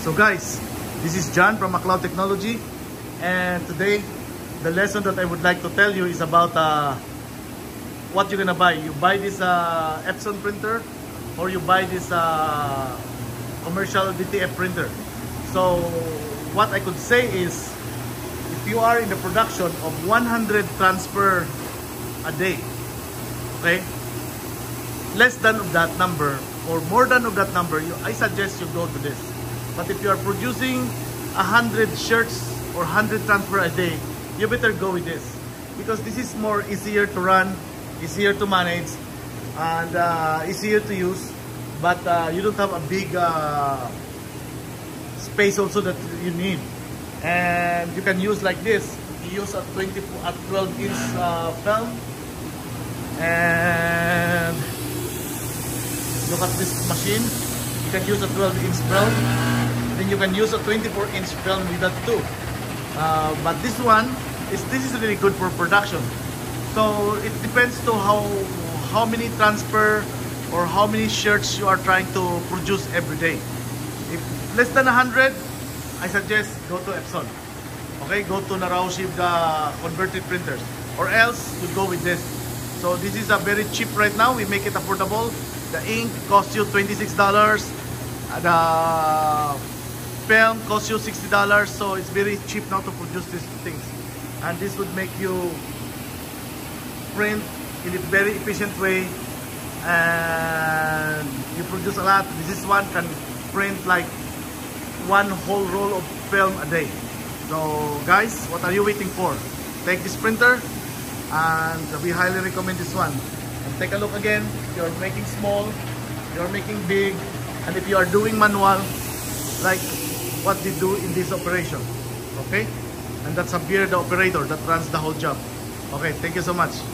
So guys, this is John from McLaud Technology and today the lesson that I would like to tell you is about uh, what you're gonna buy. You buy this uh, Epson printer or you buy this uh, commercial DTF printer. So what I could say is if you are in the production of 100 transfer a day, okay, less than of that number or more than of that number, you, I suggest you go to this. But if you are producing 100 shirts or 100 transfer a day, you better go with this. Because this is more easier to run, easier to manage, and uh, easier to use. But uh, you don't have a big uh, space also that you need. And you can use like this. You use a 20 at 12 inch uh, film. And look at this machine. You can use a 12 inch film. Then you can use a 24 inch film with that too. Uh, but this one is this is really good for production. So it depends to how how many transfer or how many shirts you are trying to produce every day. If less than 100, I suggest go to Epson. Okay, go to Naraushib the converted printers. Or else you go with this. So this is a very cheap right now. We make it affordable. The ink costs you $26. The film costs you $60. So it's very cheap now to produce these things. And this would make you print in a very efficient way and you produce a lot. This one can print like one whole roll of film a day. So guys, what are you waiting for? Take this printer and we highly recommend this one. And take a look again, you're making small, you're making big, and if you are doing manual, like what they do in this operation. Okay? And that's a beard operator that runs the whole job. Okay, thank you so much.